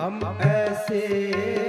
हम ऐसे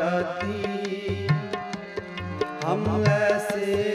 अपराधी हम ऐसे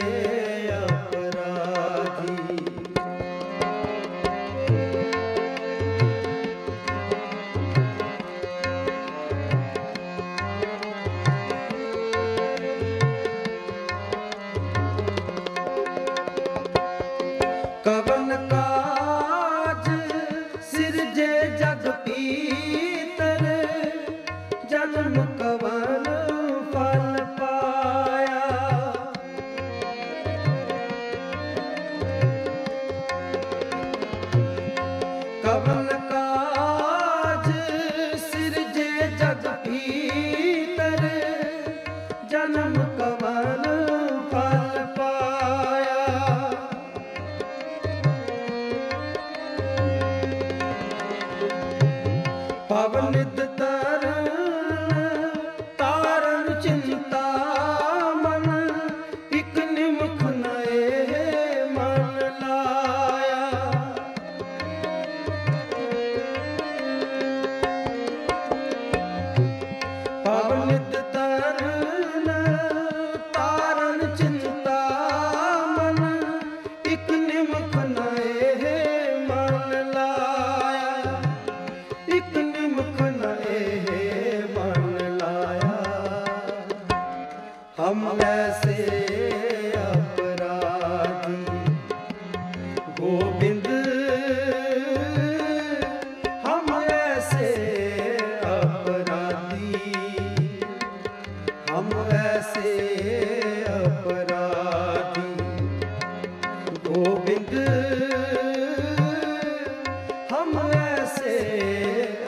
ऐसे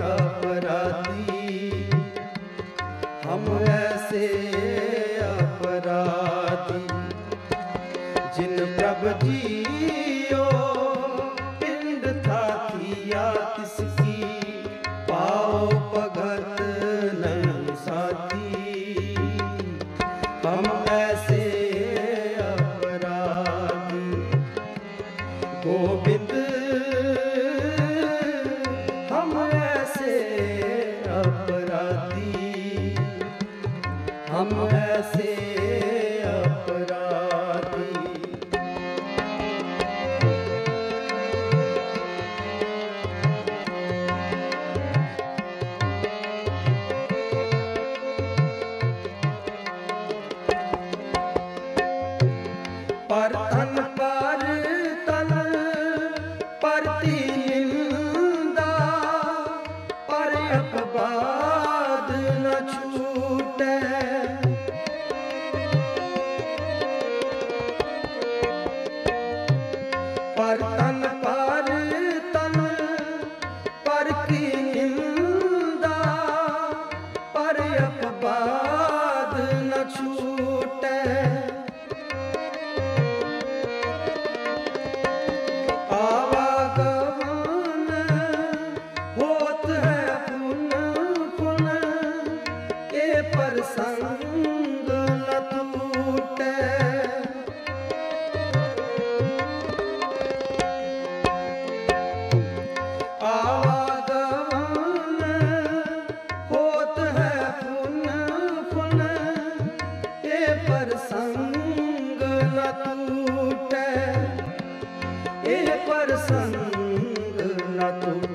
अपराधी हम ऐसे तू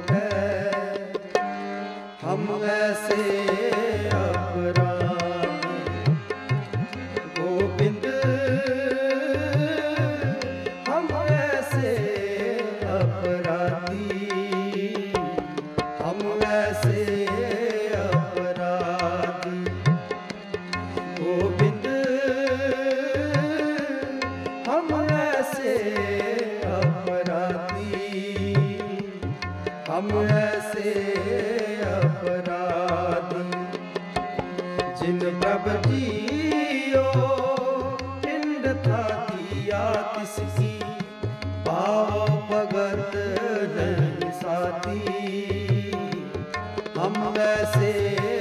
ਸੇ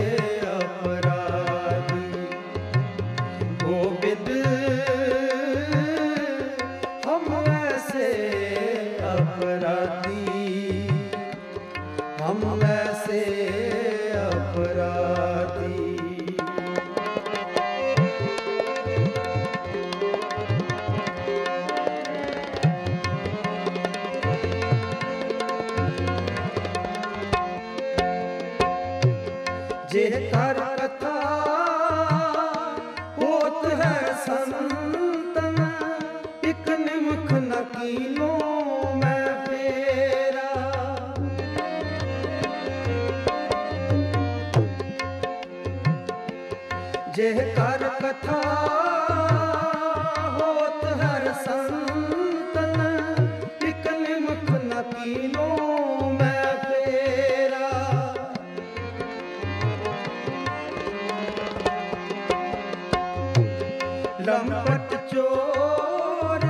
ਲੰਪਟ ਚੋਰ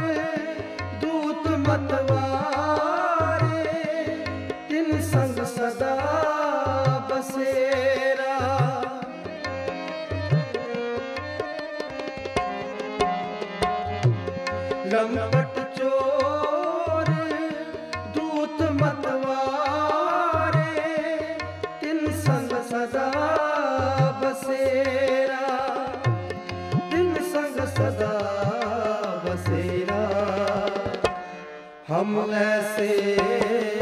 ਦੂਤ ਮਤ कमल से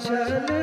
भगत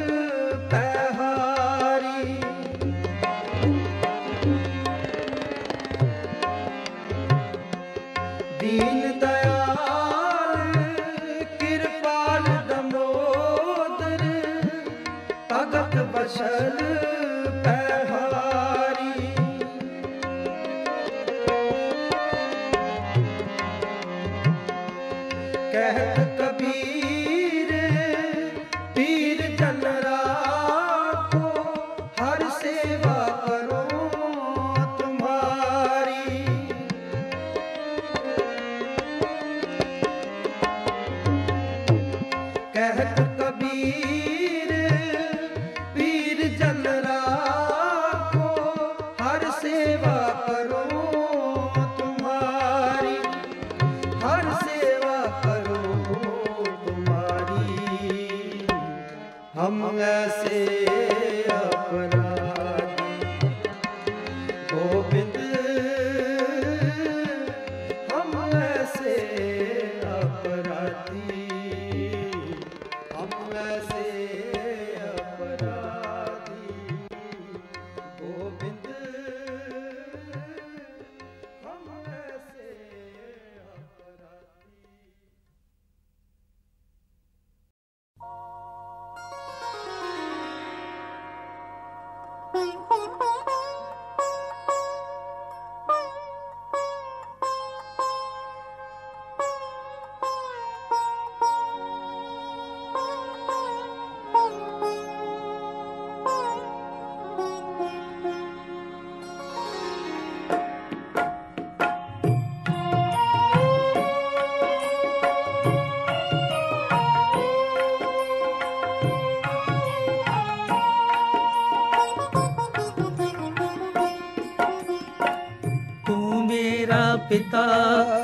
पिता,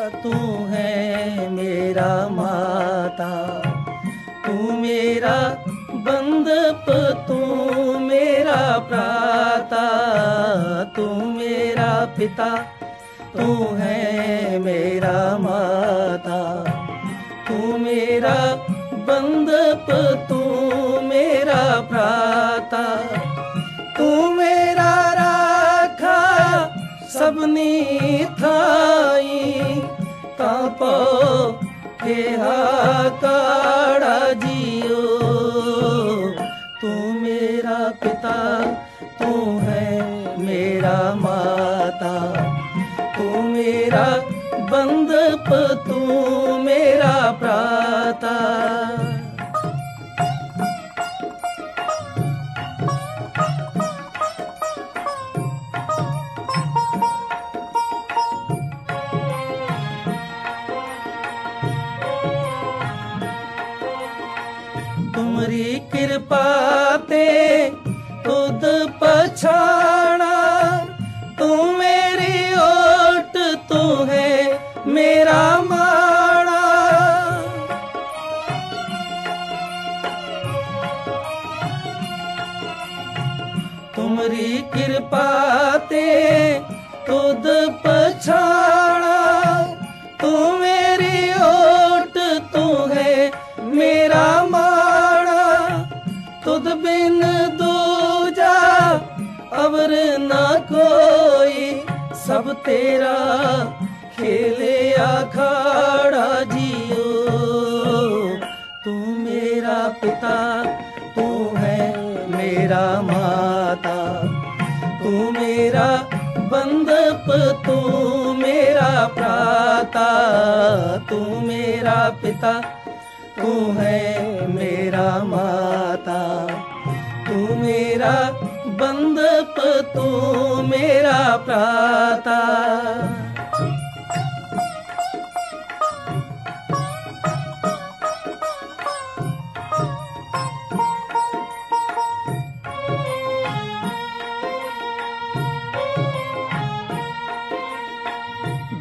तू है मेरा माता। तू मेरा बंदप तू मेरा प्राता। तू मेरा पिता, तू है मेरा माता। तू मेरा बंदप तू मेरा प्राता। કામની થઈ કાપો હે હા કાળા જીઓ તું મેરા પિતા તું હૈ મેરા માતા તું મેરા બંદપ તું મેરા પ્રાતા திருப்பா ना कोई, सब तेरा खेले अखाड़ा जियो। तू मेरा पिता, तू है मेरा माता। तू मेरा बंदप तू मेरा प्राता। तू मेरा पिता, तू है मेरा माता। तू मेरा ਬੰਦਪ ਤੂੰ ਮੇਰਾ ਪ੍ਰਾਤਾ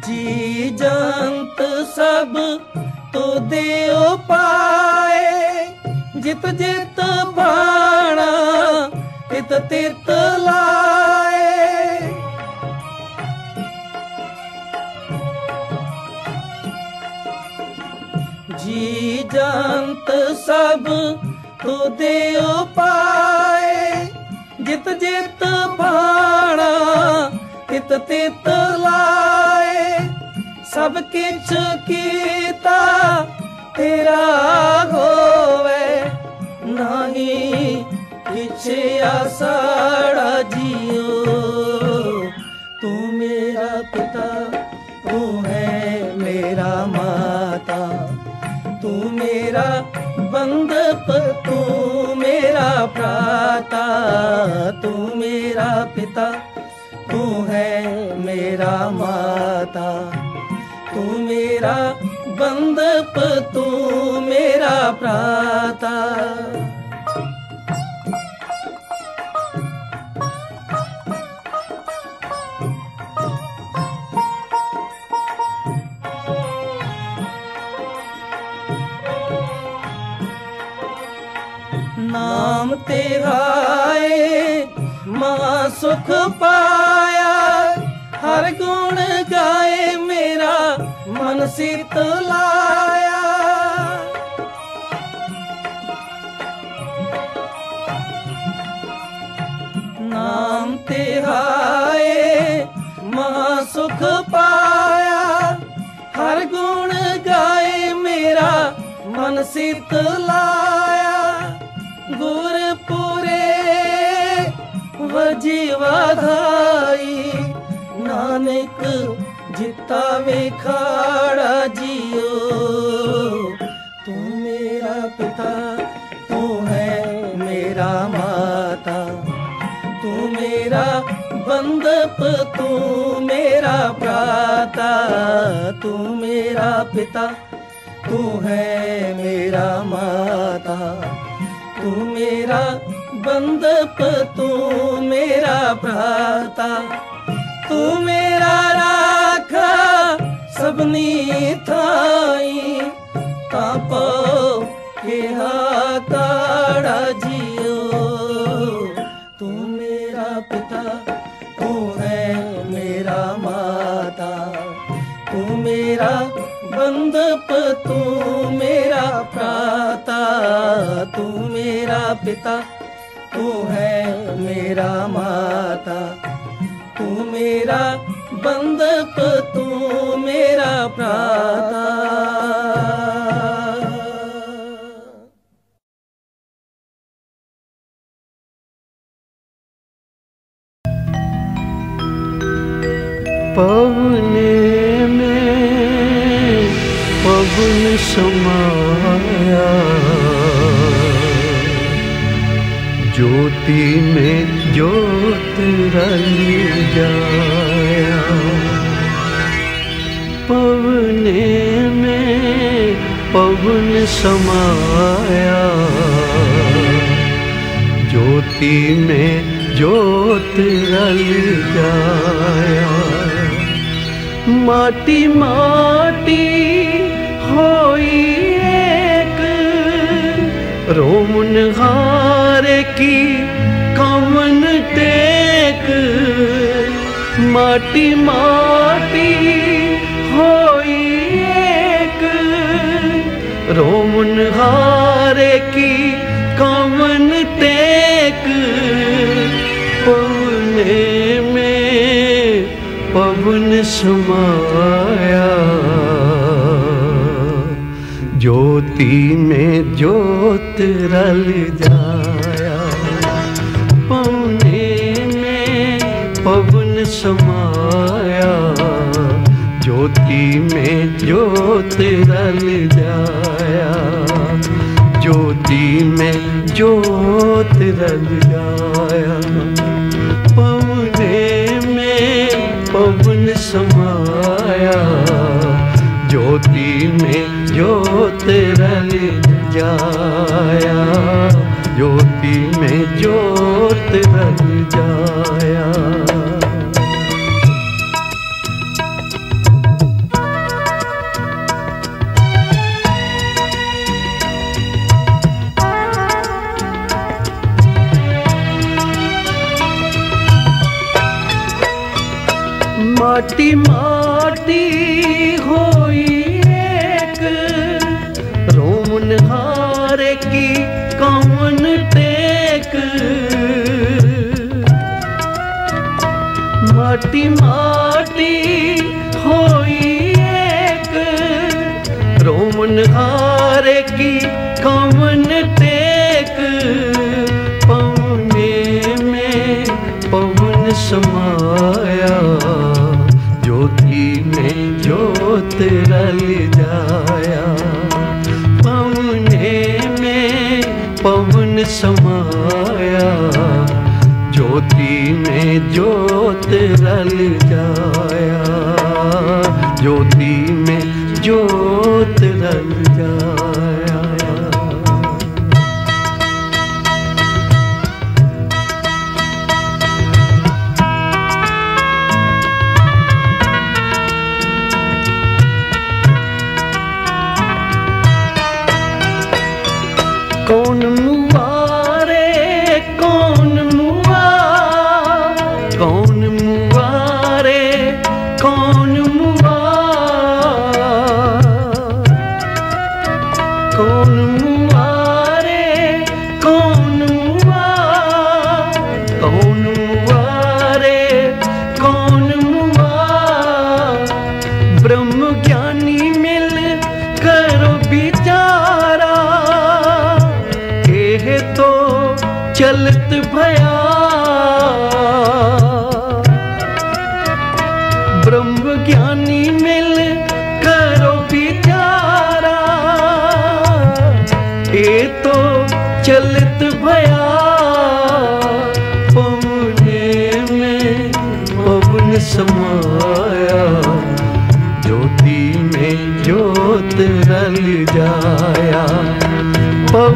ਜੀ ਜੰਤ ਸਭ ਤੋ ਦੇਉ ਪਾਏ ਜਿਤ ਜਿਤ ਭਾ ਤਿਰਤ ਲਾਏ ਜੀ ਜੰਤ ਸਭ ਤੁਦੇ ਉਪਾਏ ਜਿਤ ਜਿਤ ਬਾਣਾ ਤਿਤ ਤਿਤ ਲਾਏ ਸਭ ਕਿਛ ਕੀਤਾ ਤੇਰਾ ਹੋਵੇ ਨਹੀਂ किछ आसाड़ा जियो तू मेरा पिता तू है मेरा माता तू मेरा बंदप तू मेरा प्राता तू मेरा पिता तू है मेरा माता तू मेरा बंदप तू मेरा प्राता Cup वेखाड़ा जियो। तू मेरा पिता, तू है मेरा माता। तू मेरा बंदप तू मेरा प्राता। तू मेरा पिता, तू है मेरा माता। तू मेरा बंदप तू मेरा प्राता। तू मेरा राखा सभिनी थाई तापो के हाकाड़ा जियो। तू मेरा पिता तू है मेरा माता। तू मेरा बंदप तू मेरा प्राता। तू मेरा पिता तू है मेरा माता। तू मेरा ਬੰਦਪ ਤੂੰ ਮੇਰਾ ਪ੍ਰਾਤਾ माटी माटी होई एक। रोमन हार की कमन टेक। माटी माटी पवन समाया। ज्योति में ज्योत रल जाया। पवने में पवन समाया। ज्योति में ज्योत रल जाया। ज्योति में ज्योत रल जाया। ज्योति में ज्योत रल जाया। ज्योति में ज्योत रल जाया। माटी माटी समाया ज्योति में ज्योत रल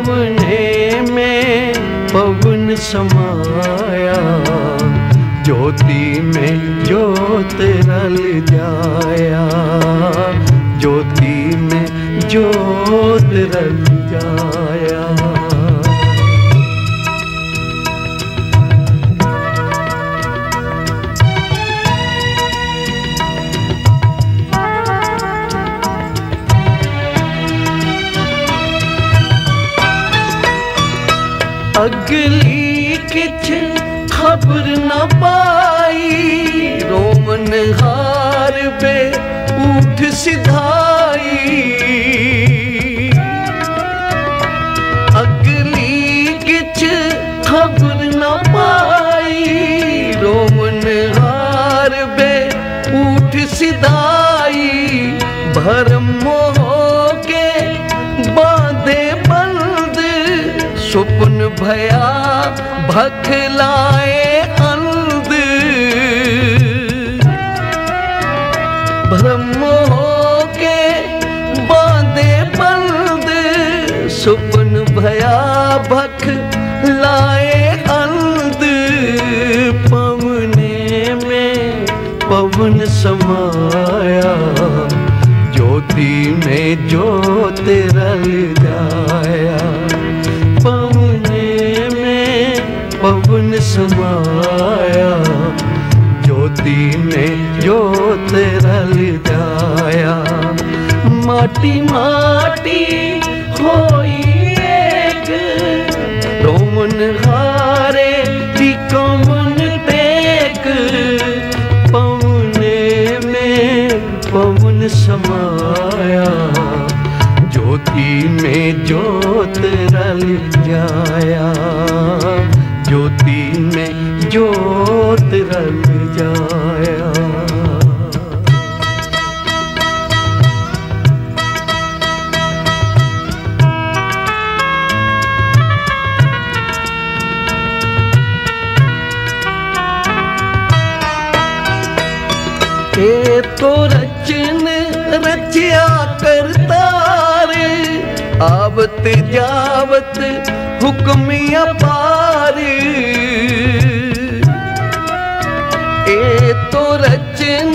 पवने में पवन समाया ज्योति में ज्योत रल जाया ज्योति में ज्योत रल सिधाई। अगली किछ खबर न पाई। रोमन हार बे उठ सिधाई। भरम के बांधे बंद सुपन भया भखलाए समाया। ज्योति में ज्योत रल जाया। पवने में पवन समाया। ज्योति में ज्योत रल जाया। माटी माटी ज्योत रल जाया। जावत हुक्मिया पार ए तो रचन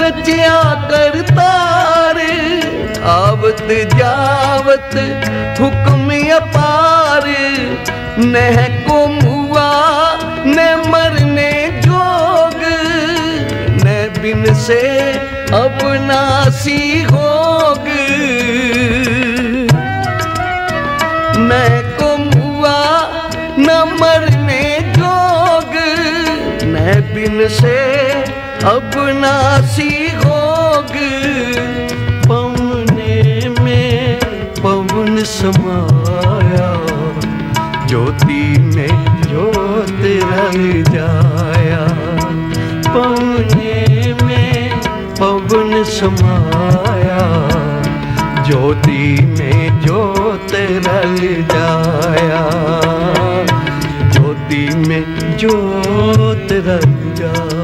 रचिया करतार आवत जावत हुक्मिया पार नह को मुआ न मरने जोग। न बिन से अपना सी होग न को मुआ न मरने जोग। न बिन से अपनासी होग पवने में पवन समाया, ज्योति में ज्योत रल जाया। पवने में पवन समाया, ज्योति में ज्योत रल जाया। ज्योति में ज्योत रल जाया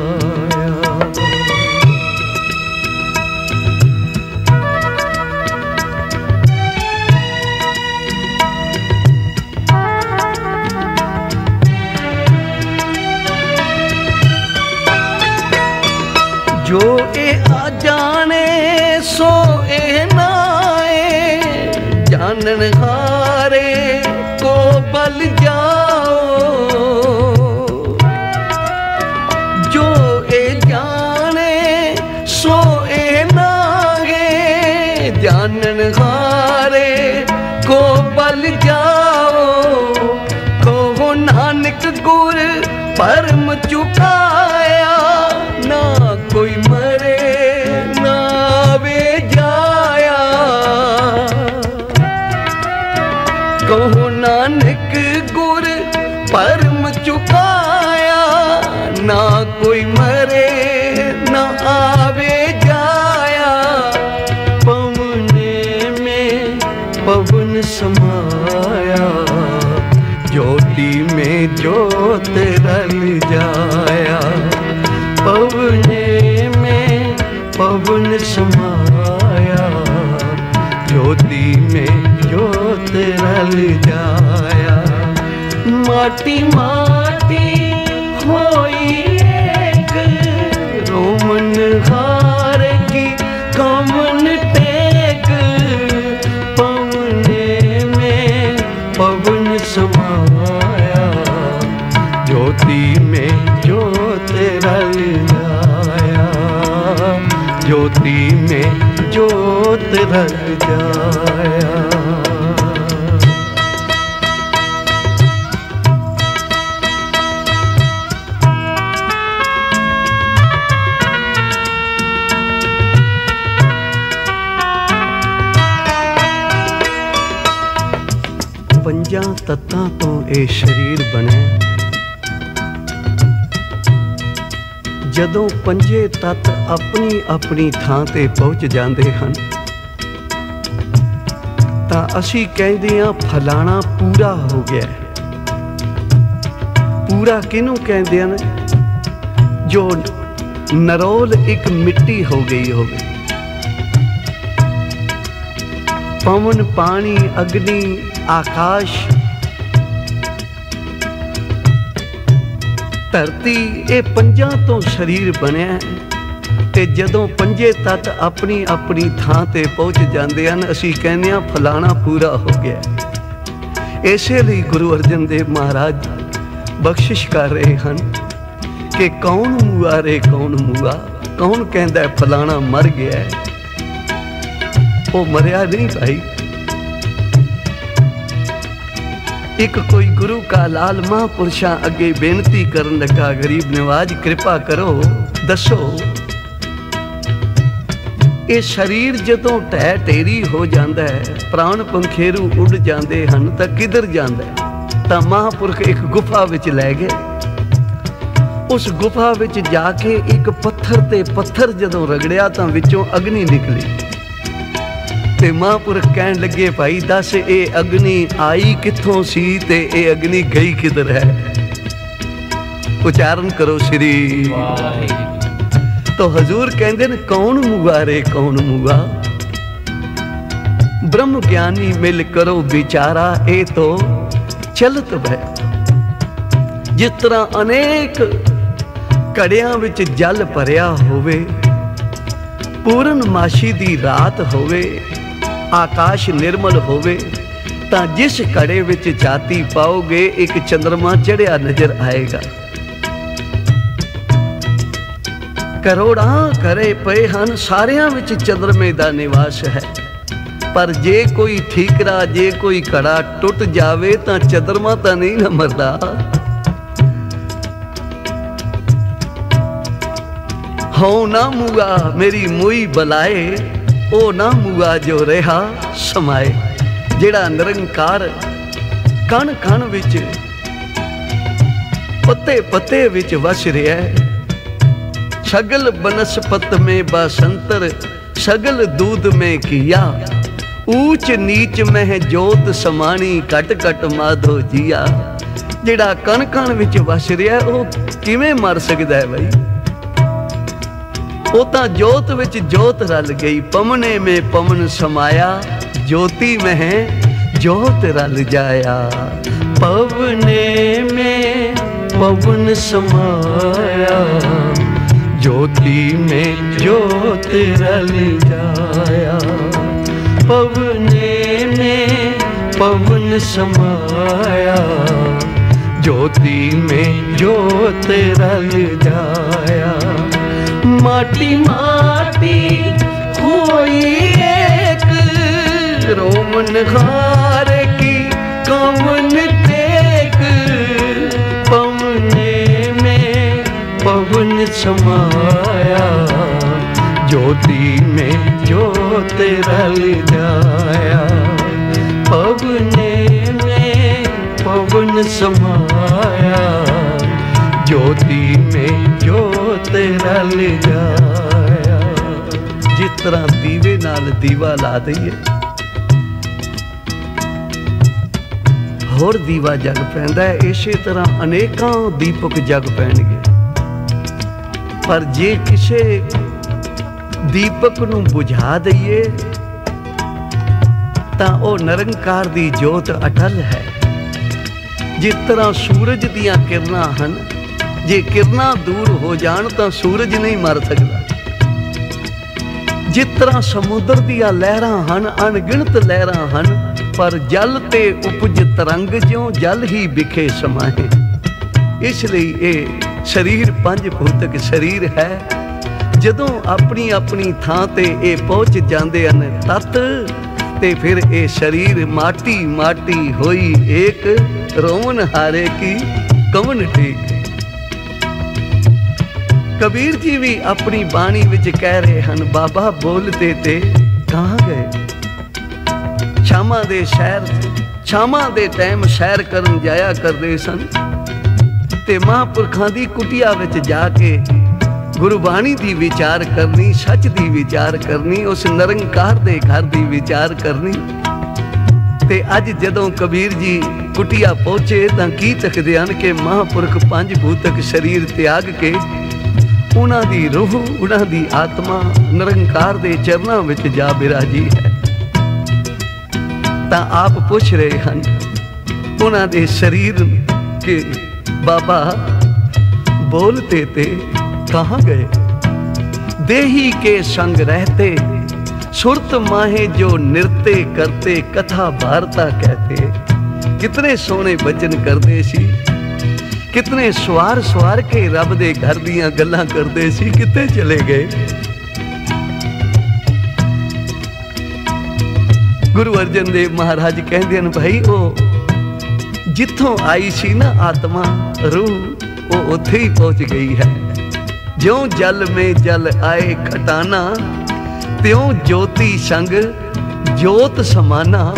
चुका माटी माटी होई एक रोमन हार की कमन टेक। पवने में पवन समाया, ज्योति में ज्योत रल जाया। ज्योति में ज्योत रल जाया ਜਦੋਂ ਪੰਜੇ ਤੱਤ ਆਪਣੀ ਆਪਣੀ ਥਾਂ ਤੇ ਪਹੁੰਚ ਜਾਂਦੇ ਹਨ, ਤਾਂ ਅਸੀਂ ਕਹਿੰਦੇ ਹਾਂ, ਫਲਾਣਾ ਪੂਰਾ ਹੋ ਗਿਆ ਪੂਰਾ ਕਿਹਨੂੰ ਕਹਿੰਦੇ ਹਨ? ਜੋ ਨਰੋਲ ਇੱਕ ਮਿੱਟੀ ਹੋ ਗਈ ਹੋਵੇ। ਪਵਨ, ਪਾਣੀ, ਅਗਨੀ, ਆਕਾਸ਼ ਧਰਤੀ ਇਹ ਪੰਜਾਂ ਤੋਂ ਸਰੀਰ ਬਣਿਆ ਤੇ ਜਦੋਂ ਪੰਜੇ ਤੱਤ ਆਪਣੀ ਆਪਣੀ ਥਾਂ ਤੇ ਪਹੁੰਚ ਜਾਂਦੇ ਹਨ, ਅਸੀਂ ਕਹਿੰਦੇ ਹਾਂ ਫਲਾਣਾ ਪੂਰਾ ਹੋ ਗਿਆ ਇਸੇ ਲਈ ਗੁਰੂ ਅਰਜਨ ਦੇਵ ਮਹਾਰਾਜ ਬਖਸ਼ਿਸ਼ ਕਰ ਰਹੇ ਹਨ ਕਿ ਕੌਣ ਮੂਆ ਰੇ ਕੌਣ ਮੂਆ, ਕੌਣ ਕਹਿੰਦਾ ਫਲਾਣਾ ਮਰ ਗਿਆ ਉਹ ਮਰਿਆ ਨਹੀਂ ਭਾਈ। ਇੱਕ ਕੋਈ ਗੁਰੂ ਕਾ ਲਾਲ ਮਹਾਂਪੁਰਸ਼ਾਂ ਅੱਗੇ ਬੇਨਤੀ ਕਰਨ ਲੱਗਾ, ਗਰੀਬ ਨਿਵਾਜ, ਕਿਰਪਾ ਕਰੋ, ਦੱਸੋ। ਇਹ ਸਰੀਰ ਜਦੋਂ ਢਹਿ ਢੇਰੀ ਹੋ ਜਾਂਦਾ ਹੈ, ਪ੍ਰਾਣ ਪੰਖੇਰੂ ਉੱਡ ਜਾਂਦੇ ਹਨ ਤਾਂ ਕਿੱਧਰ ਜਾਂਦਾ ਤਾਂ ਮਹਾਂਪੁਰਖ ਇੱਕ ਗੁਫਾ ਵਿੱਚ ਲੈ ਗਏ। ਉਸ ਗੁਫਾ ਵਿੱਚ ਜਾ ਕੇ ਇੱਕ ਪੱਥਰ ਤੇ ਪੱਥਰ ਜਦੋਂ ਰਗੜਿਆ ਤਾਂ ਵਿੱਚੋਂ ਅਗਨੀ ਨਿਕਲੀ। ਤੇ ਮਹਾਂਪੁਰਖ ਕਹਿਣ ਲੱਗੇ ਭਾਈ ਦੱਸ ਇਹ ਅਗਨੀ ਆਈ ਕਿੱਥੋਂ ਸੀ ਤੇ ਇਹ ਅਗਨੀ ਗਈ ਕਿਧਰ ਹੈ ਉਚਾਰਨ ਕਰੋ ਸ੍ਰੀ ਤੋ ਹਜ਼ੂਰ ਕਹਿੰਦੇ ਨੇ ਕੌਣ ਮੁਗਾਰੇ ਕੌਣ ਮੁਗਾ ਬ੍ਰਹਮ ਗਿਆਨੀ ਮਿਲ ਕਰੋ ਵਿਚਾਰਾ ਇਹ ਤੋ ਚਲਤ ਭੈ ਜਿਸ ਤਰ੍ਹਾਂ ਅਨੇਕ ਘੜਿਆਂ ਵਿੱਚ ਜਲ ਭਰਿਆ ਹੋਵੇ ਪੂਰਨਮਾਸ਼ੀ ਦੀ ਰਾਤ ਹੋਵੇ ਆਕਾਸ਼ ਨਿਰਮਲ ਹੋਵੇ, ਤਾਂ ਜਿਸ ਘੜੇ ਵਿੱਚ ਜਾਤੀ ਪਾਓਗੇ, ਇੱਕ ਚੰਦਰਮਾ ਚੜਿਆ ਨਜ਼ਰ ਆਏਗਾ। ਕਰੋੜਾਂ ਕਰੇ ਪਏ ਹਨ, ਸਾਰਿਆਂ ਵਿੱਚ ਚੰਦਰਮੇ ਦਾ ਨਿਵਾਸ ਹੈ। ਪਰ ਜੇ ਕੋਈ ਠੀਕਰਾ, ਜੇ ਕੋਈ ਘੜਾ ਟੁੱਟ ਜਾਵੇ, ਤਾਂ ਚੰਦਰਮਾ ਤਾਂ ਨਹੀਂ ਨਾ ਮਰਦਾ ਹੋ ਨਾ ਮੂਆ ਮੇਰੀ ਮੂਈ ਬਲਾਏ ਉਹ ਨਾ ਮੂਆ ਜੋ ਰਹਾ ਸਮਾਏ, ਜਿਹੜਾ ਨਿਰੰਕਾਰ ਕਣ ਕਣ ਵਿੱਚ ਪੱਤੇ ਪੱਤੇ ਵਿੱਚ ਵਸ ਰਿਹਾ ਹੈ। ਸਗਲ ਬਨਸਪਤ ਮੇ ਬਸੰਤਰ ਸਗਲ ਦੂਧ ਮੇ ਕੀਆ, ਊਚ ਨੀਚ ਮਹਿ ਜੋਤ ਸਮਾਣੀ ਕਟ ਕਟ ਮਾਧੋ ਜੀਆ। ਜਿਹੜਾ ਕਣ ਕਣ ਵਿੱਚ ਵਸ ਰਿਹਾ ਉਹ ਕਿਵੇਂ ਮਰ ਸਕਦਾ ਹੈ ਬਈ? ਉਹ ਤਾਂ ਜੋਤ ਵਿੱਚ ਜੋਤ ਰਲ ਗਈ ਪਵਨੇ ਮੇ ਪਵਨ ਸਮਾਇਆ ਜੋਤੀ ਮਹਿ ਜੋਤ ਰਲ ਜਾਇਆ पवने में पवन समाया ज्योति में ज्योत रल जाया पवने में पवन समाया ज्योति में ज्योत रल जाया माटी माटी हुई एक रोमन हार की कवन टेक पवने में पवन समाया, ज्योति में ज्योत रल जाया। पवने में पवन समाया, ज्योति में ਤੇਰੇ ਨਾਲ ਜਾਇਆ। ਜਿਸ ਤਰ੍ਹਾਂ ਦੀਵੇ ਨਾਲ ਦੀਵਾ ਲਾ ਦਈਏ। ਹੋਰ ਦੀਵਾ ਜਗ ਪੈਂਦਾ ਹੈ, ਇਸੇ ਤਰ੍ਹਾਂ ਅਨੇਕਾਂ ਦੀਪਕ ਜਗ ਪੈਣਗੇ। ਪਰ ਜੇ ਕਿਸੇ ਦੀਪਕ ਨੂੰ ਬੁਝਾ ਦਈਏ, ਤਾਂ ਉਹ ਨਰੰਕਾਰ ਦੀ ਜੋਤ ਅਟਲ ਹੈ। ਜਿਸ ਤਰ੍ਹਾਂ ਸੂਰਜ ਦੀਆਂ ਕਿਰਨਾਂ ਹਨ ਜੇ ਕਿਰਨਾਂ ਦੂਰ ਹੋ ਜਾਣ ਤਾਂ ਸੂਰਜ ਨਹੀਂ ਮਰ ਸਕਦਾ। ਜਿਸ ਤਰ੍ਹਾਂ ਸਮੁੰਦਰ ਦੀਆਂ ਲਹਿਰਾਂ ਹਨ, ਅਣਗਿਣਤ ਲਹਿਰਾਂ ਹਨ, ਪਰ ਜਲ ਤੇ ਉਪਜ ਤਰੰਗ ਜਿਉ ਜਲ ਹੀ ਵਿਖੇ ਸਮਾਏ। ਇਸ ਲਈ ਇਹ ਸਰੀਰ ਪੰਜ ਭੂਤਕ ਸਰੀਰ ਹੈ। ਜਦੋਂ ਆਪਣੀ ਆਪਣੀ ਥਾਂ ਤੇ ਇਹ ਪਹੁੰਚ ਜਾਂਦੇ ਹਨ ਤਤ, ਤੇ ਫਿਰ ਇਹ ਸਰੀਰ ਮਾਟੀ ਮਾਟੀ ਹੋਈ ਏਕ ਰੋਮਨ ਹਾਰੇ ਕੀ ਕਵਨ ਠੀਕ। ਕਬੀਰ ਜੀ ਵੀ ਆਪਣੀ ਬਾਣੀ ਵਿੱਚ ਕਹਿ ਰਹੇ ਹਨ, ਬਾਬਾ ਬੋਲਦੇ ਤੇ ਕਹਾਂ ਗਏ? ਸ਼ਾਮਾਂ ਦੇ ਸ਼ਹਿਰ ਸ਼ਾਮਾਂ ਦੇ ਟਾਈਮ ਸੈਰ ਕਰਨ ਜਾਇਆ ਕਰਦੇ ਸਨ ਤੇ ਮਹਾਂਪੁਰਖਾਂ ਦੀ ਕੁਟਿਆ ਵਿੱਚ ਜਾ ਕੇ ਗੁਰਬਾਣੀ ਦੀ ਵਿਚਾਰ ਕਰਨੀ, ਸੱਚ ਦੀ ਵਿਚਾਰ ਕਰਨੀ, ਉਸ ਨਿਰੰਕਾਰ ਦੇ ਘਰ ਦੀ ਵਿਚਾਰ ਕਰਨੀ। ਤੇ ਅੱਜ ਜਦੋਂ ਕਬੀਰ ਜੀ ਕੁਟਿਆ ਪਹੁੰਚੇ ਤਾਂ ਕੀ ਤੱਕਦੇ ਹਨ ਕਿ ਮਹਾਂਪੁਰਖ ਪੰਜ ਭੂਤਕ ਸਰੀਰ ਤਿਆਗ ਕੇ ਉਹਨਾਂ ਦੀ ਰੂਹ ਉਹਨਾਂ ਦੀ ਆਤਮਾ ਨਿਰੰਕਾਰ ਦੇ ਚਰਨਾਂ ਵਿੱਚ ਜਾ ਬਿਰਾਜੀ ਹੈ ਤਾਂ ਆਪ ਪੁੱਛ ਰਹੇ ਹਨ ਉਹਨਾਂ ਦੇ ਸਰੀਰ ਕੇ ਬਾਬਾ बोलते थे कहाँ गए देही के संग रहते सुरत माहे जो नृत्य करते कथा वार्ता कहते कितने सोने बचन करते सी ਕਿਤਨੇ ਸਵਾਰ ਸਵਾਰ ਕੇ ਰੱਬ ਦੇ ਘਰ ਦੀਆਂ ਗੱਲਾਂ ਕਰਦੇ ਸੀ ਕਿੱਥੇ ਚਲੇ ਗਏ ਗੁਰੂ ਅਰਜਨ ਦੇਵ ਮਹਾਰਾਜ ਕਹਿੰਦੇ ਨੇ ਭਾਈ ਉਹ ਜਿੱਥੋਂ ਆਈ ਸੀ ਨਾ ਆਤਮਾ ਰੂਹ ਉਹ ਉੱਥੇ ਹੀ ਪਹੁੰਚ ਗਈ ਹੈ ਜਿਉਂ ਜਲ ਮੇ ਜਲ ਆਏ ਖਟਾਨਾ ਤਿਉਂ ਜੋਤੀ ਸੰਗ ਜੋਤ ਸਮਾਨਾ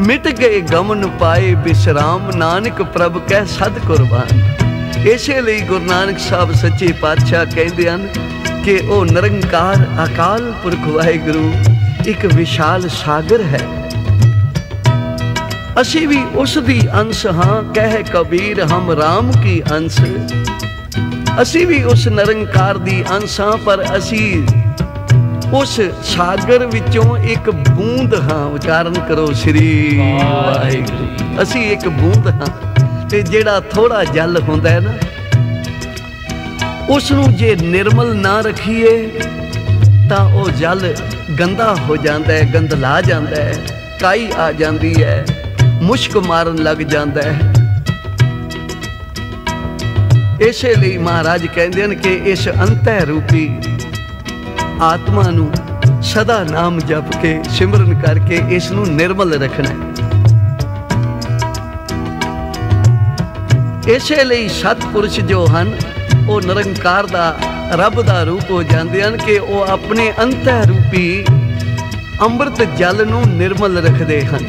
ਮਿਟ ਗਏ ਗਮਨ ਪਾਏ ਬਿਸਰਾਮ, ਨਾਨਕ ਪ੍ਰਭ ਕਹਿ ਸਦ ਕੁਰਬਾਨ। ਇਸੇ ਲਈ ਗੁਰੂ ਨਾਨਕ ਸਾਹਿਬ ਸੱਚੇ ਪਾਤਸ਼ਾਹ ਕਹਿੰਦੇ ਹਨ ਕਿ ਉਹ ਨਿਰੰਕਾਰ ਅਕਾਲ ਪੁਰਖ ਵਾਹਿਗੁਰੂ ਇੱਕ ਵਿਸ਼ਾਲ ਸਾਗਰ ਹੈ। ਅਸੀਂ ਵੀ ਉਸ ਦੀ ਅੰਸ਼ ਹਾਂ, ਕਹਿ ਕਬੀਰ ਹਮ ਰਾਮ ਕੀ ਅੰਸ਼। ਅਸੀਂ ਵੀ ਉਸ ਨਿਰੰਕਾਰ ਦੀ ਅੰਸ਼ ਹਾਂ, ਪਰ ਅਸੀਂ ਉਸ ਸਾਗਰ ਵਿੱਚੋਂ ਇੱਕ ਬੂੰਦ ਹਾਂ ਉਚਾਰਨ ਕਰੋ ਸ੍ਰੀ ਵਾਹਿਗੁਰੂ। ਅਸੀਂ ਇੱਕ ਬੂੰਦ ਹਾਂ ਤੇ ਜਿਹੜਾ ਥੋੜਾ ਜਲ ਹੁੰਦਾ ਹੈ ਨਾ ਉਸ ਨੂੰ ਜੇ ਨਿਰਮਲ ਨਾ ਰੱਖੀਏ ਤਾਂ ਉਹ ਜਲ ਗੰਦਾ ਹੋ ਜਾਂਦਾ ਹੈ ਗੰਦਲਾ ਜਾਂਦਾ ਹੈ, ਕਾਈ ਆ ਜਾਂਦੀ ਹੈ, ਮੁਸ਼ਕ ਮਾਰਨ ਲੱਗ ਜਾਂਦਾ ਹੈ। ਇਸੇ ਲਈ ਮਹਾਰਾਜ ਕਹਿੰਦੇ ਹਨ ਕਿ ਇਸ ਅੰਤਹਿ ਰੂਪੀ ਆਤਮਾ ਨੂੰ ਸਦਾ ਨਾਮ ਜਪ ਕੇ ਸਿਮਰਨ ਕਰਕੇ ਇਸ ਨੂੰ ਨਿਰਮਲ ਰੱਖਣਾ ਹੈ। ਇਸੇ ਲਈ ਸਤਪੁਰਸ਼ ਜੋ ਹਨ, ਉਹ ਨਿਰੰਕਾਰ ਦਾ ਰੱਬ ਦਾ ਰੂਪ ਹੋ ਜਾਂਦੇ ਹਨ ਕਿ ਉਹ ਆਪਣੇ ਅੰਤਹਿ ਰੂਪੀ ਅੰਮ੍ਰਿਤ ਜਲ ਨੂੰ ਨਿਰਮਲ ਰੱਖਦੇ ਹਨ।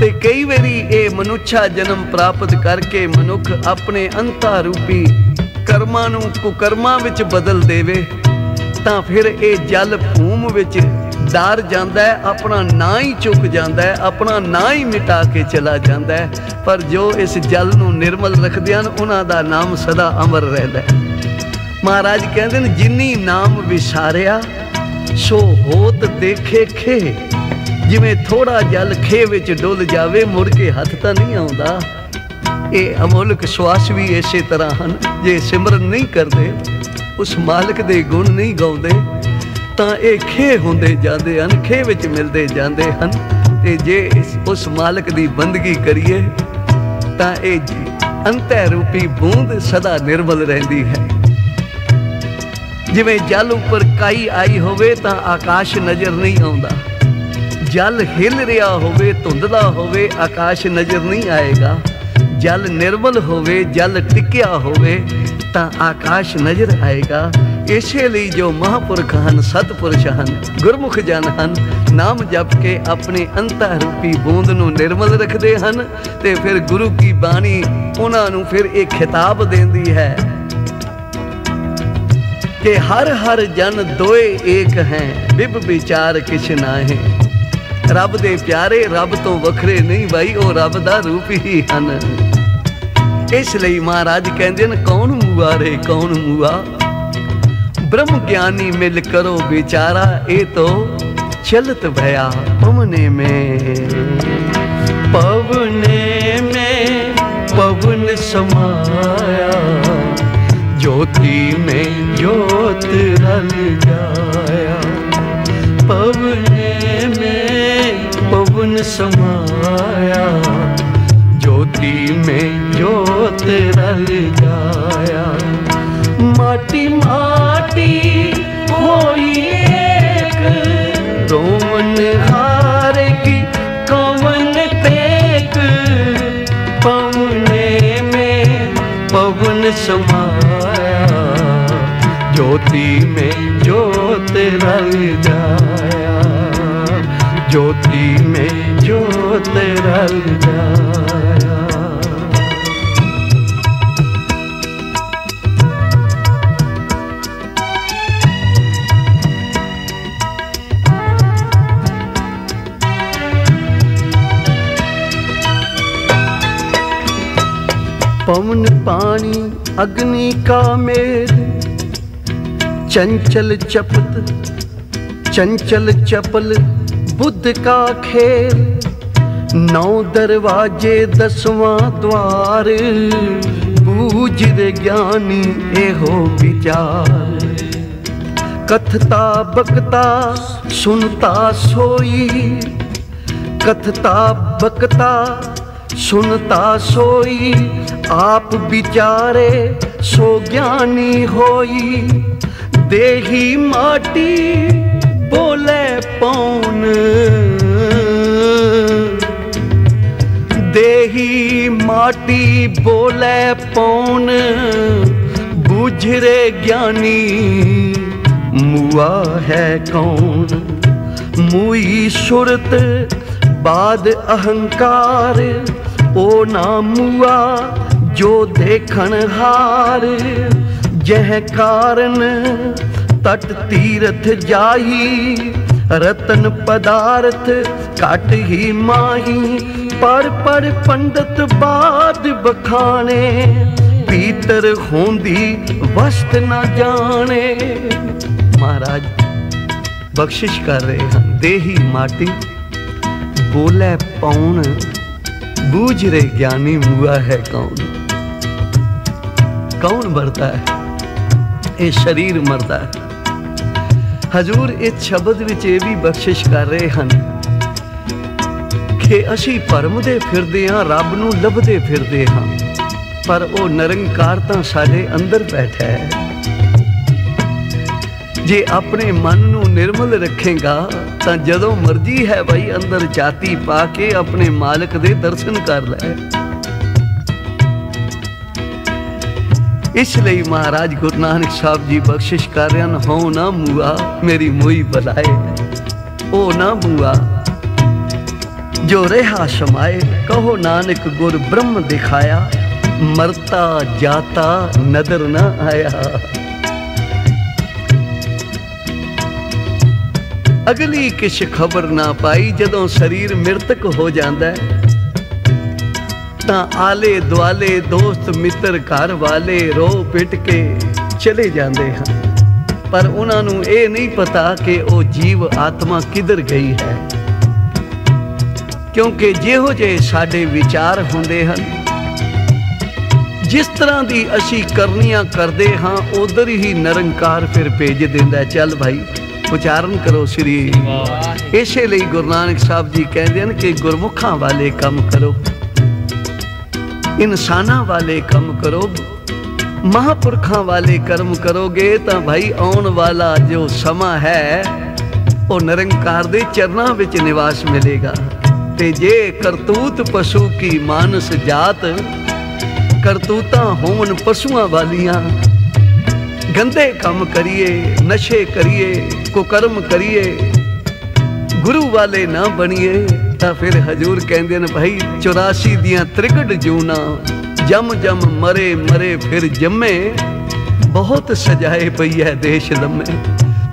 ਤੇ ਕਈ ਵਾਰੀ ਇਹ ਮਨੁੱਖਾ ਜਨਮ ਪ੍ਰਾਪਤ ਕਰਕੇ ਮਨੁੱਖ ਆਪਣੇ ਅੰਤਾ ਰੂਪੀ ਕਰਮਾਂ ਨੂੰ ਕੁਕਰਮਾਂ ਵਿੱਚ ਬਦਲ ਦੇਵੇ। ਤਾਂ ਫਿਰ ਇਹ ਜਲ ਭੂਮ ਵਿੱਚ ਡਰ ਜਾਂਦਾ ਹੈ, ਆਪਣਾ ਨਾਂ ਹੀ ਚੁੱਕ ਜਾਂਦਾ ਹੈ, ਆਪਣਾ ਨਾਂ ਹੀ ਮਿਟਾ ਕੇ ਚਲਾ ਜਾਂਦਾ ਹੈ। ਪਰ ਜੋ ਇਸ ਜਲ ਨੂੰ ਨਿਰਮਲ ਰੱਖਦੇ ਹਨ, ਉਹਨਾਂ ਦਾ ਨਾਮ ਸਦਾ ਅਮਰ ਰਹਿੰਦਾ ਹੈ। ਮਹਾਰਾਜ ਕਹਿੰਦੇ ਨੇ, ਜਿਨੀ ਨਾਮ ਵਿਸਾਰਿਆ, ਸੋ ਹੋਤ ਦੇਖੇ ਖੇ। ਜਿਵੇਂ ਥੋੜਾ ਜਲ ਖੇ ਵਿੱਚ ਡੁੱਲ ਜਾਵੇ, ਮੁੜ ਕੇ ਹੱਥ ਤਾਂ ਨਹੀਂ ਆਉਂਦਾ। ਇਹ ਅਮੋਲਕ ਸਵਾਸ ਵੀ ਇਸੇ ਤਰ੍ਹਾਂ ਹਨ, ਜੇ ਸਿਮਰਨ ਨਹੀਂ ਕਰਦੇ। ਉਸ ਮਾਲਕ ਦੇ ਗੁਣ ਨਹੀਂ ਗਾਉਂਦੇ, ਤਾਂ ਇਹ ਖੇ ਹੁੰਦੇ ਜਾਂਦੇ ਹਨ, ਖੇ ਵਿੱਚ ਮਿਲਦੇ ਜਾਂਦੇ ਹਨ। ਤੇ ਜੇ ਉਸ ਮਾਲਕ ਦੀ ਬੰਦਗੀ ਕਰੀਏ, ਤਾਂ ਇਹ ਅੰਤੈ ਰੂਪੀ ਬੂੰਦ ਸਦਾ ਨਿਰਮਲ ਰਹਿੰਦੀ ਹੈ। ਜਿਵੇਂ ਜਲ ਉੱਪਰ ਕਾਈ ਆਈ ਹੋਵੇ, ਤਾਂ ਆਕਾਸ਼ ਨਜ਼ਰ ਨਹੀਂ ਆਉਂਦਾ। ਜਲ ਹਿਲ ਰਿਹਾ ਹੋਵੇ, ਧੁੰਦਲਾ ਹੋਵੇ, ਆਕਾਸ਼ ਨਜ਼ਰ ਨਹੀਂ ਆਏਗਾ। ਜਲ ਨਿਰਮਲ ਹੋਵੇ, ਜਲ ਟਿਕਿਆ ਹੋਵੇ, ਤਾਂ ਆਕਾਸ਼ ਨਜ਼ਰ ਆਏਗਾ। ਇਸੇ ਲਈ ਜੋ ਮਹਾਪੁਰਖ ਹਨ, ਸਤਪੁਰਸ਼ ਹਨ, ਗੁਰਮੁਖ ਜਨ ਹਨ, ਨਾਮ ਜਪ ਕੇ ਆਪਣੇ ਅੰਤਰ ਰੂਪੀ ਬੂੰਦ ਨੂੰ ਨਿਰਮਲ ਰੱਖਦੇ ਹਨ ਤੇ ਫਿਰ ਗੁਰੂ ਕੀ ਬਾਣੀ ਉਹਨਾਂ ਨੂੰ ਫਿਰ ਇਹ ਖਿਤਾਬ ਦਿੰਦੀ ਹੈ ਕਿ ਹਰ ਹਰ ਜਨ ਦੋਏ ਏਕ ਹੈ, ਬਿਬ ਵਿਚਾਰ ਕਿਛ ਹੈ ਰੱਬ ਦੇ ਪਿਆਰੇ ਰੱਬ ਤੋਂ ਵੱਖਰੇ ਨਹੀਂ ਭਾਈ ਉਹ ਰੱਬ ਦਾ ਰੂਪ ਹੀ ਹਨ ਇਸ ਲਈ ਮਹਾਰਾਜ ਕਹਿੰਦੇ ਨੇ ਕੌਣ ਮੂਆ ਰੇ ਕੌਣ ਮੂਆ ब्रह्म ज्ञानी मिल करो बेचारा ए तो चलत भया पवने में पवने में पवन समाया ज्योति में ज्योत रल जाया पवने में पवन समाया, ज्योति में ज्योत रल जाया। माटी माटी होई एक, रोमन हार की कवन पेक पवने में पवन समाया, ज्योति में रल जाया ज्योति में ज्योत रल जाया। पवन पानी अग्नि का मेल चंचल चपत चंचल चपल, बुद्ध का खेल। नौ दरवाजे दसवां द्वार बूझ रे ज्ञानी एहो विचार। कथता बकता सुनता सोई, कथता बकता सुनता सोई, आप विचारे सो ज्ञानी होई। देही माटी बोले पौन। देही माटी बोले पौन। बुझ ज्ञानी, मुआ है कौन? मुई सुरत, बाद अहंकार। ओ ना मुआ, जो देखन हार। जह कारण तट तीर्थ जाही, रतन पदार्थ काट ही माही। पर पर पंडित बाद बखाने, पीतर होंदी वस्त ना जाने। महाराज, बख्शिश कर रहे हैं, देही माटी। बोले पौन, बूझ रे ज्ञानी मुआ है कौन? कौन मरता है? ये शरीर मरता है। ਹਜੂਰ ਇਸ ਸ਼ਬਦ ਵਿੱਚ ਇਹ ਵੀ ਬਖਸ਼ਿਸ਼ ਕਰ ਰਹੇ ਹਨ ਕਿ ਅਸੀਂ ਪਰਮਦੇ ਫਿਰਦੇ ਹਾਂ, ਰੱਬ ਨੂੰ ਲੱਭਦੇ ਫਿਰਦੇ ਹਾਂ। ਪਰ ਉਹ ਨਿਰੰਕਾਰ ਤਾਂ ਸਾਡੇ ਅੰਦਰ ਬੈਠਾ ਹੈ। ਜੇ ਆਪਣੇ ਮਨ ਨੂੰ ਨਿਰਮਲ ਰੱਖੇਗਾ, ਤਾਂ ਜਦੋਂ ਮਰਜ਼ੀ ਹੈ ਭਾਈ ਅੰਦਰ ਜਾਤੀ ਪਾ ਕੇ ਆਪਣੇ ਮਾਲਕ ਦੇ ਦਰਸ਼ਨ ਕਰ ਲੈ। ਇਸ ਲਈ ਮਹਾਰਾਜ ਗੁਰੂ ਨਾਨਕ ਸਾਹਿਬ ਜੀ ਬਖਸ਼ਿਸ਼ ਕਰ ਰਹੇ ਹਨ ਨਾ ਮੂਆ ਮੇਰੀ ਮੋਈ ਬਲਾਏ ਉਹ ਨਾ ਮੂਆ ਜੋ ਰਹਾ ਸਮਾਏ, ਕਹੋ ਨਾਨਕ ਗੁਰ ਬ੍ਰਹਮ ਦਿਖਾਇਆ, ਮਰਤਾ ਜਾਤਾ ਨਦਰ ਨਾ ਆਇਆ। ਅਗਲੀ ਕਿਛ ਖਬਰ ਨਾ ਪਾਈ, ਜਦੋਂ ਸਰੀਰ ਮ੍ਰਿਤਕ ਹੋ ਜਾਂਦਾ ਹੈ ਤਾਂ ਆਲੇ ਦੁਆਲੇ ਦੋਸਤ ਮਿੱਤਰ ਘਰ ਵਾਲੇ ਰੋ ਪਿੱਟ ਕੇ ਚਲੇ ਜਾਂਦੇ ਹਨ। ਪਰ ਉਹਨਾਂ ਨੂੰ ਇਹ ਨਹੀਂ ਪਤਾ ਕਿ ਉਹ ਜੀਵ ਆਤਮਾ ਕਿੱਧਰ ਗਈ ਹੈ। ਕਿਉਂਕਿ ਜਿਹੋ ਜਿਹੇ ਸਾਡੇ ਵਿਚਾਰ ਹੁੰਦੇ ਹਨ ਜਿਸ ਤਰ੍ਹਾਂ ਦੀ ਅਸੀਂ ਕਰਨੀਆਂ ਕਰਦੇ ਹਾਂ ਉਧਰ ਹੀ ਨਿਰੰਕਾਰ ਫਿਰ ਭੇਜ ਦਿੰਦਾ। ਚੱਲ ਭਾਈ ਉਚਾਰਨ ਕਰੋ ਸ੍ਰੀ। ਇਸੇ ਲਈ ਗੁਰੂ ਨਾਨਕ ਸਾਹਿਬ ਜੀ ਕਹਿੰਦੇ ਹਨ ਕਿ ਗੁਰਮੁਖਾਂ ਵਾਲੇ ਕੰਮ ਕਰੋ। ਇਨਸਾਨਾਂ ਵਾਲੇ ਕੰਮ ਕਰੋ ਮਹਾਪੁਰਖਾਂ ਵਾਲੇ ਕਰਮ ਕਰੋਗੇ ਤਾਂ ਭਾਈ ਆਉਣ ਵਾਲਾ ਜੋ ਸਮਾਂ ਹੈ ਉਹ ਨਿਰੰਕਾਰ ਦੇ ਚਰਨਾਂ ਵਿੱਚ ਨਿਵਾਸ ਮਿਲੇਗਾ ਤੇ ਜੇ ਕਰਤੂਤ ਪਸ਼ੂ ਕੀ ਮਾਨਸ ਜਾਤ ਕਰਤੂਤਾਂ ਹੋਣ ਪਸ਼ੂਆਂ ਵਾਲੀਆਂ ਗੰਦੇ ਕੰਮ ਕਰੀਏ ਨਸ਼ੇ ਕਰੀਏ ਕੁਕਰਮ ਕਰੀਏ ਗੁਰੂ ਵਾਲੇ ਨਾ ਬਣੀਏ ਤਾਂ ਫਿਰ ਹਜੂਰ ਕਹਿੰਦੇ ਨੇ ਭਾਈ 84 ਦੀਆਂ ਤ੍ਰਿਗੜ ਜੂਨਾ ਜਮ ਜਮ ਮਰੇ ਮਰੇ ਫਿਰ ਜੰਮੇ ਬਹੁਤ ਸਜਾਏ ਪਈ ਹੈ ਦੇਸ਼ ਲੰਮੇ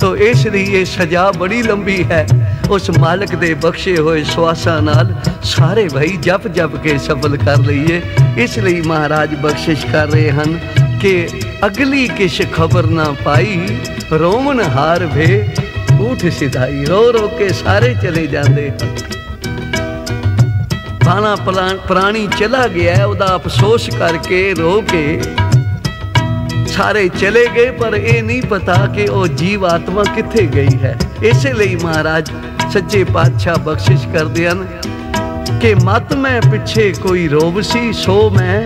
ਤੋ ਇਸ ਲਈ ਇਹ ਸਜਾ ਬੜੀ ਲੰਬੀ ਹੈ ਉਸ ਮਾਲਕ ਦੇ ਬਖਸ਼ੇ ਹੋਏ ਸਵਾਸਾਂ ਨਾਲ ਸਾਰੇ ਭਾਈ ਜਪ ਜਪ ਕੇ ਸਫਲ ਕਰ ਲਈਏ ਇਸ ਲਈ ਮਹਾਰਾਜ ਬਖਸ਼ਿਸ਼ ਕਰ ਰਹੇ ਹਨ ਕਿ ਅਗਲੀ ਕਿਛ ਖਬਰ ਨਾ ਪਾਈ ਰੋਮਨ ਹਾਰ ਵੇ ਉਠ ਸਿਧਾਈ ਰੋ ਰੋ ਕੇ ਸਾਰੇ ਚਲੇ ਜਾਂਦੇ ਹਨ ਬਾਣਾ ਪ੍ਰਾਣੀ ਚਲਾ ਗਿਆ, ਉਹਦਾ ਅਫਸੋਸ ਕਰਕੇ ਰੋ ਕੇ ਸਾਰੇ ਚਲੇ ਗਏ, ਪਰ ਇਹ ਨਹੀਂ ਪਤਾ ਕਿ ਉਹ ਜੀਵ ਆਤਮਾ ਕਿੱਥੇ ਗਈ ਹੈ। ਇਸੇ ਲਈ ਮਹਾਰਾਜ ਸੱਚੇ ਪਾਤਸ਼ਾਹ ਬਖਸ਼ਿਸ਼ ਕਰਦੇ ਹਨ ਕਿ ਮਤ ਮੈਂ ਪਿੱਛੇ ਕੋਈ ਰੋਬ ਸੀ, ਸੋ ਮੈਂ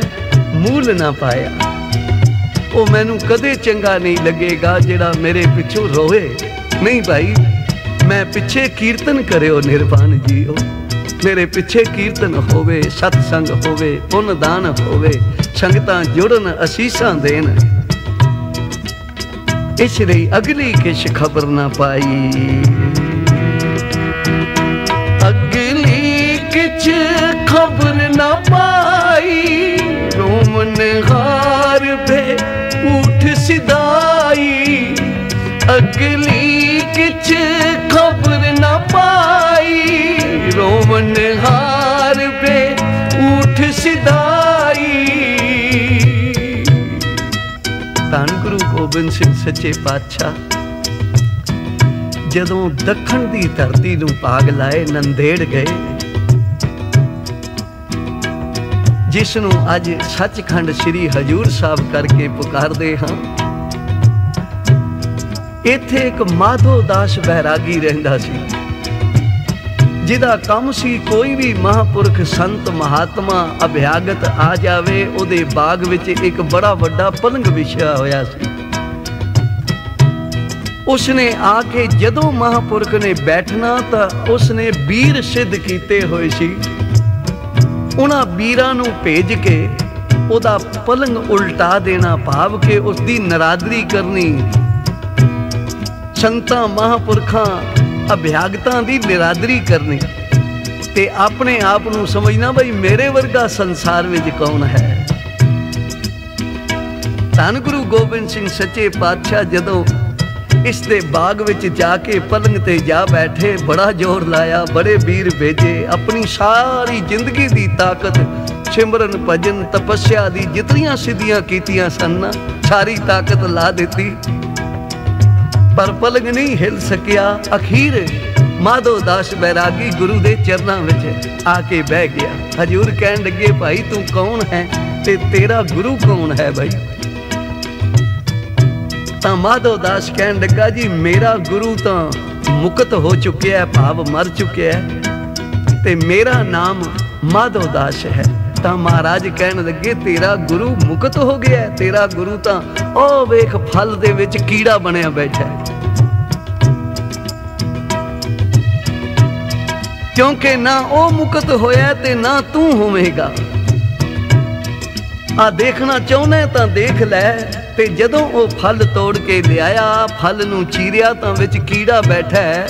ਮੂਲ ਨਾ ਪਾਇਆ। ਉਹ ਮੈਨੂੰ ਕਦੇ ਚੰਗਾ ਨਹੀਂ ਲੱਗੇਗਾ, ਜਿਹੜਾ ਮੇਰੇ ਪਿੱਛੋਂ ਰੋਏ। ਨਹੀਂ ਭਾਈ, ਮੈਂ ਪਿੱਛੇ ਕੀਰਤਨ ਕਰਿਓ ਨਿਰਵਾਨ ਜੀਓ। ਮੇਰੇ ਪਿੱਛੇ ਕੀਰਤਨ ਹੋਵੇ ਸਤ ਸੰਗ ਹੋਵੇ ਪੁੰਨ ਦਾਨ ਹੋਵੇ, ਸੰਗਤਾਂ ਜੁੜਨ ਅਸੀਸਾਂ ਦੇਣ। ਇਸ ਲਈ ਅਗਲੀ ਕਿਛ ਖਬਰ ਨਾ ਪਾਈ। ਅਗਲੀ ਕਿਛ ਖਬਰ ਨਾ ਪਾਈ। ਰੋਮਨ ਹਾਰ ਭੇ ਉਠ ਸਿਦਾਈ ਅਗਲੀ ਕਿਛ ਸੱਚੇ ਪਾਤਸ਼ਾਹ। ਜਦੋਂ ਦੱਖਣ ਦੀ ਧਰਤੀ ਨੂੰ ਪਾਗ ਲਾਏ, ਨੰਦੇੜ ਗਏ। ਜਿਸ ਨੂੰ ਅੱਜ ਸੱਚਖੰਡ ਸ੍ਰੀ ਹਜੂਰ ਸਾਹਿਬ ਕਰਕੇ ਪੁਕਾਰਦੇ ਹਾਂ। ਇੱਥੇ ਇੱਕ ਮਾਧੋ ਦਾਸ ਬਹਿਰਾਗੀ ਰਹਿੰਦਾ ਸੀ। ਜਿਹਦਾ ਕੰਮ ਸੀ ਕੋਈ ਵੀ ਮਹਾਪੁਰਖ ਸੰਤ ਮਹਾਤਮਾ ਅਭਿਆਗਤ ਆ ਜਾਵੇ, ਉਹਦੇ ਬਾਗ ਵਿੱਚ ਇੱਕ ਬੜਾ ਵੱਡਾ ਪਲੰਗ ਵਿਛਿਆ ਹੋਇਆ ਸੀ। ਉਸਨੇ ਆ ਕੇ ਜਦੋਂ ਮਹਾਪੁਰਖ ਨੇ ਬੈਠਣਾ ਤਾਂ ਉਸਨੇ ਵੀਰ ਸਿੱਧ ਕੀਤੇ ਹੋਏ ਸੀ। ਉਹਨਾਂ ਵੀਰਾਂ ਨੂੰ ਭੇਜ ਕੇ ਉਹਦਾ ਪਲੰਗ ਉਲਟਾ ਦੇਣਾ ਭਾਵ ਕਿ ਉਸ ਦੀ ਨਰਾਦਰੀ ਕਰਨੀ। ਸੰਤਾਂ, ਮਹਾਪੁਰਖਾਂ, ਅਭਿਆਗਤਾਂ ਦੀ ਨਿਰਾਦਰੀ ਕਰਨੀ ਤੇ ਆਪਣੇ ਆਪ ਨੂੰ ਸਮਝਣਾ ਬਈ ਮੇਰੇ ਵਰਗਾ ਸੰਸਾਰ ਵਿੱਚ ਕੌਣ ਹੈ। ਧੰਨ ਗੁਰੂ ਗੋਬਿੰਦ ਸਿੰਘ ਸੱਚੇ ਪਾਤਸ਼ਾਹ ਜਦੋਂ ਇਸ ਦੇ ਬਾਗ ਵਿੱਚ ਜਾ ਕੇ ਪਲੰਗ ਤੇ ਜਾ ਬੈਠੇ, ਬੜਾ ਜ਼ੋਰ ਲਾਇਆ, ਬੜੇ ਵੀਰ ਭੇਜੇ, ਆਪਣੀ ਸਾਰੀ ਜ਼ਿੰਦਗੀ ਦੀ ਤਾਕਤ, ਸਿਮਰਨ, ਭਜਨ, ਤਪੱਸਿਆ ਦੀ ਜਿਤਨੀਆਂ ਸਿੱਧੀਆਂ ਕੀਤੀਆਂ ਸਨ, ਸਾਰੀ ਤਾਕਤ ਲਾ ਦਿੱਤੀ। ਪਰ ਪਲੰਗ ਨਹੀਂ ਹਿਲ ਸਕਿਆ। ਅਖੀਰ ਮਾਧੋ ਦਾਸ ਬੈਰਾਗੀ ਗੁਰੂ ਦੇ ਚਰਨਾਂ ਵਿੱਚ ਆ ਕੇ ਬਹਿ ਗਿਆ। ਹਜੂਰ ਕਹਿਣ ਲੱਗੇ, ਭਾਈ ਤੂੰ ਕੌਣ ਹੈ ਤੇ ਤੇਰਾ ਗੁਰੂ ਕੌਣ ਹੈ ਭਾਈ ਤਾਂ ਮਾਧੋ ਦਾਸ ਕਹਿਣ ਲੱਗਾ, ਜੀ, ਮੇਰਾ ਗੁਰੂ ਤਾਂ ਮੁਕਤ ਹੋ ਚੁੱਕਿਆ ਹੈ, ਭਾਵ ਮਰ ਚੁੱਕਿਆ ਹੈ ਤੇ ਮੇਰਾ ਨਾਮ ਮਾਧੋ ਦਾਸ ਹੈ। ਤਾਂ ਮਹਾਰਾਜ ਕਹਿਣ ਲੱਗੇ, ਤੇਰਾ ਗੁਰੂ ਮੁਕਤ ਹੋ ਗਿਆ ਤੇਰਾ ਗੁਰੂ ਤਾਂ ਉਹ ਵੇਖ ਫਲ ਦੇ ਵਿੱਚ ਕੀੜਾ ਬਣਿਆ ਬੈਠਾ ਕਿਉਂਕਿ ਨਾ ਉਹ ਮੁਕਤ ਹੋਇਆ ਤੇ ਨਾ ਤੂੰ ਹੋਵੇਂਗਾ। ਆ ਦੇਖਣਾ ਚਾਹੁੰਦਾ ਤਾਂ ਦੇਖ ਲੈ। ਤੇ ਜਦੋਂ ਉਹ ਫਲ ਤੋੜ ਕੇ ਲਿਆਇਆ, ਫਲ ਨੂੰ ਚੀਰਿਆ ਤਾਂ ਵਿੱਚ ਕੀੜਾ ਬੈਠਾ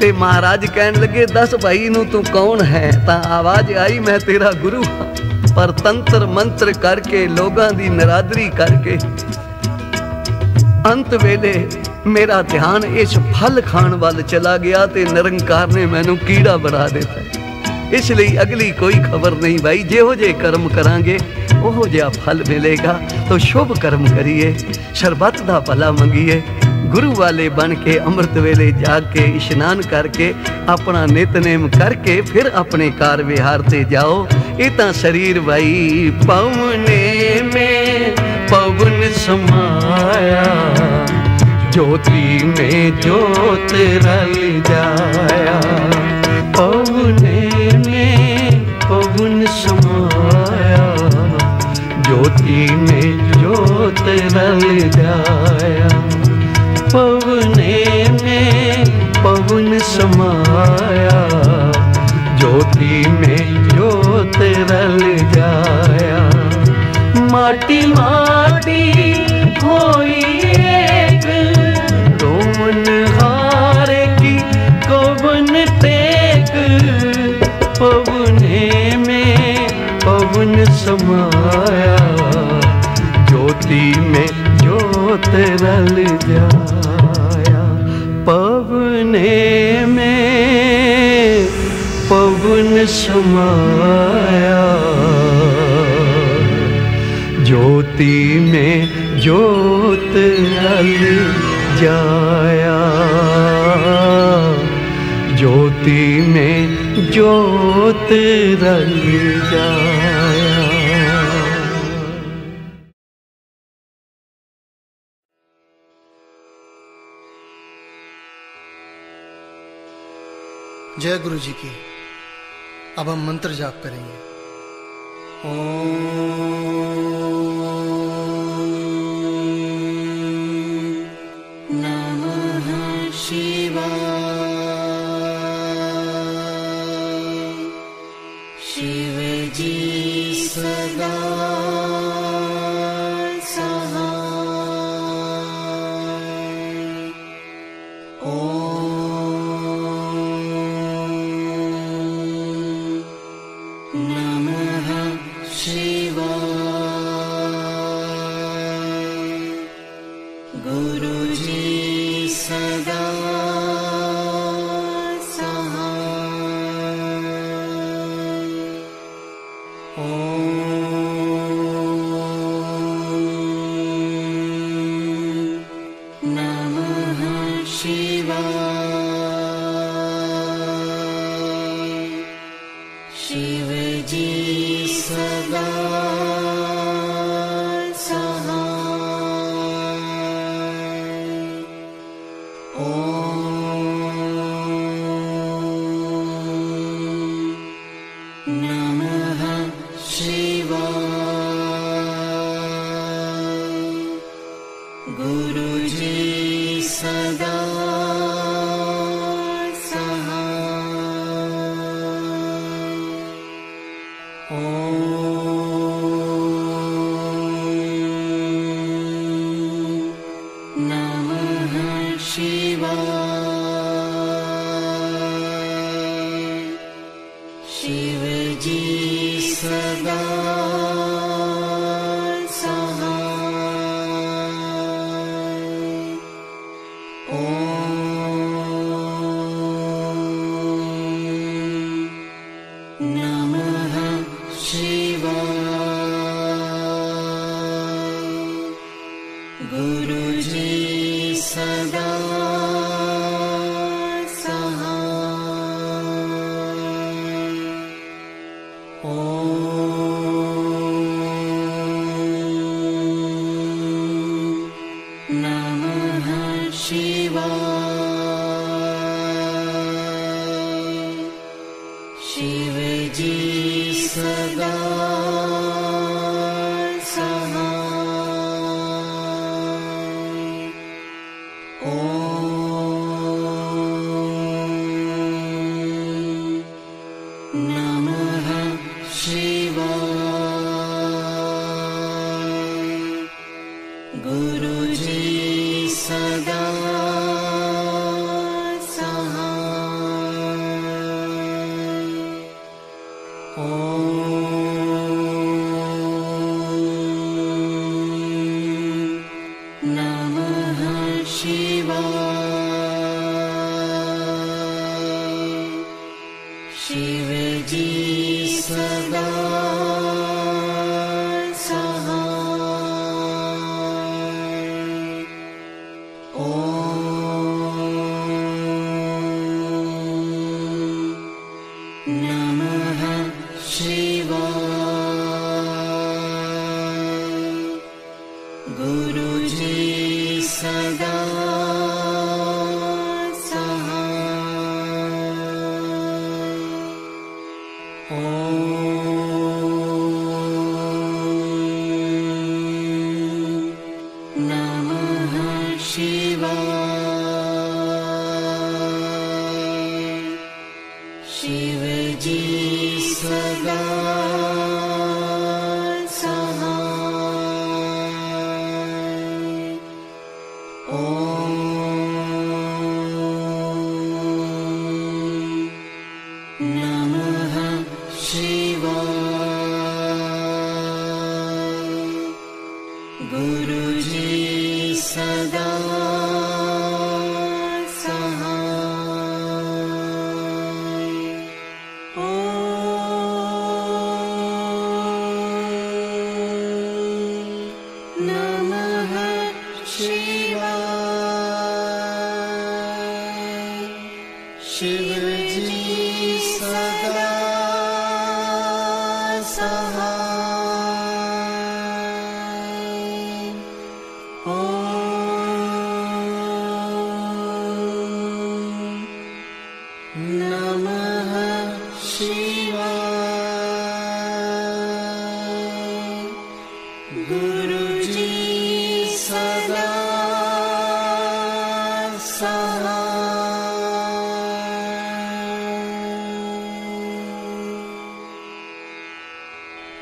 ਤੇ ਮਹਾਰਾਜ ਕਹਿਣ ਲੱਗੇ, ਦੱਸ ਭਾਈ ਨੂੰ ਤੂੰ ਕੌਣ ਹੈ? ਤਾਂ ਆਵਾਜ਼ ਆਈ, ਮੈਂ ਤੇਰਾ ਗੁਰੂ ਹਾਂ। ਪਰ ਤੰਤਰ ਮੰਤਰ ਕਰਕੇ, ਲੋਕਾਂ ਦੀ ਨਰਾਦਰੀ ਕਰਕੇ, ਅੰਤ ਵੇਲੇ ਮੇਰਾ ਧਿਆਨ ਇਸ ਫਲ ਖਾਣ ਵੱਲ ਚਲਾ ਗਿਆ ਤੇ ਨਿਰੰਕਾਰ ਨੇ ਮੈਨੂੰ ਕੀੜਾ ਬਣਾ ਦਿੱਤਾ। ਇਸ ਲਈ ਅਗਲੀ ਕੋਈ ਖਬਰ ਨਹੀਂ ਭਾਈ ਜਿਹੋ ਜੇ ਕਰਮ ਕਰਾਂਗੇ ਉਹੋ ਜਿਹਾ ਫਲ ਮਿਲੇਗਾ ਤਾਂ ਸ਼ੁਭ ਕਰਮ ਕਰੀਏ ਸ਼ਰਬਤ ਦਾ ਭਲਾ ਮੰਗੀਏ ਗੁਰੂ ਵਾਲੇ ਬਣ ਕੇ ਅੰਮ੍ਰਿਤ ਵੇਲੇ ਜਾਗ ਕੇ ਇਸ਼ਨਾਨ ਕਰਕੇ ਆਪਣਾ ਨਿਤਨੇਮ ਕਰਕੇ ਫਿਰ ਆਪਣੇ ਕਾਰ ਵਿਹਾਰ ਤੇ ਜਾਓ ਇਹ ਤਾਂ ਸਰੀਰ ਭਾਈ ਪਵਨੇ ਮੇ ਪਵਨ ਸਮਾਇਆ ज्योति में ज्योत रल जाया ज्योति में ज्योत रल जाया। पवने में पवन समाया। ज्योति में ज्योत रल जाया। माटी माटी होई में समाया, ज्योति में ज्योत रल जाया। पवने में पवन समाया, ज्योति में ज्योत रल जाया। ज्योति में ज्योत रल जाया। जय गुरु जी की। अब हम मंत्र जाप करेंगे। शिवजी सदा।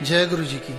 जय गुरु जी की